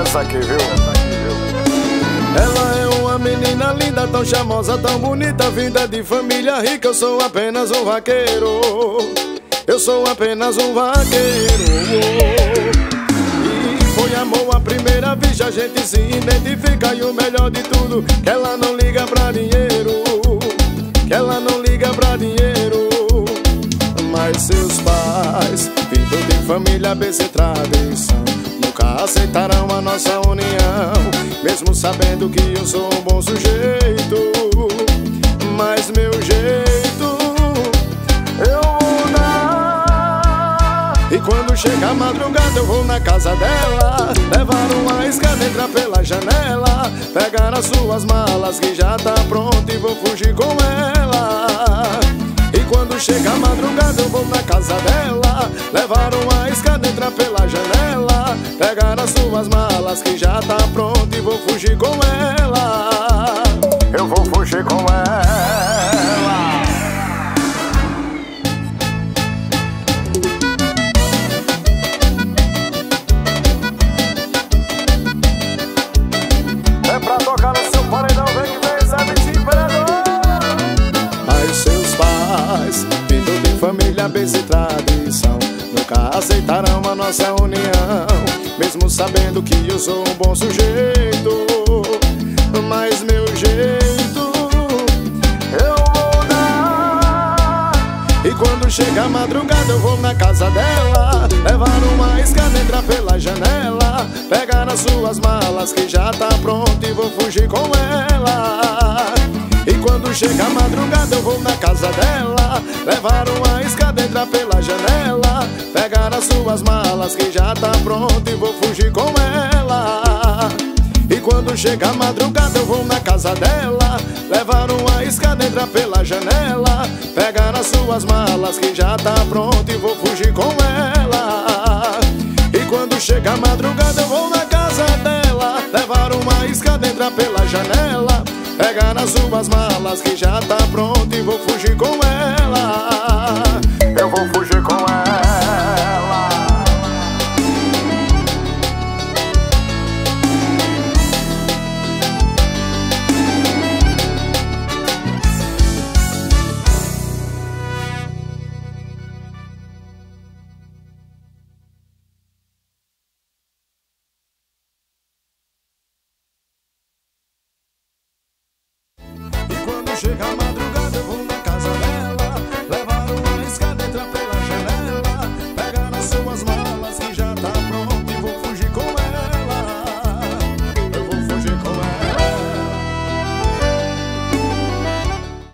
essa aqui, viu? Essa aqui, viu? Ela é uma menina linda, tão charmosa, tão bonita, vinda de família rica. Eu sou apenas um vaqueiro. Eu sou apenas um vaqueiro. E foi amor à primeira vista, a gente se identifica. E o melhor de tudo, que ela não liga pra dinheiro. Que ela não liga pra dinheiro. Mas seus pais, vindo família sem tradição. Nunca aceitarão a nossa união Mesmo sabendo que eu sou um bom sujeito. Mas meu jeito eu vou dar. E quando chega a madrugada eu vou na casa dela Levar uma escada, entrar pela janela Pegar as suas malas que já tá pronto E vou fugir com ela chega a madrugada eu vou na casa dela. Levar uma escada, entrar pela janela. Pegar as suas malas que já tá pronto E vou fugir com ela bem sem tradição. Nunca aceitarão a nossa união Mesmo sabendo que eu sou um bom sujeito. Mas meu jeito eu vou dar. E quando chega a madrugada eu vou na casa dela Levar uma escada, entrar pela janela Pegar as suas malas que já tá pronto E vou fugir com ela. E quando chega a madrugada eu vou na casa dela Levar uma entrar pela janela Pegar as suas malas que já tá pronto E vou fugir com ela. E quando chega a madrugada eu vou na casa dela Levar uma escada, entrar pela janela Pegar as suas malas que já tá pronto E vou fugir com ela. E quando chega a madrugada eu vou na casa dela Levar uma escada, entrar pela janela Pegar as suas malas que já tá pronto e vou fugir com ela chega a madrugada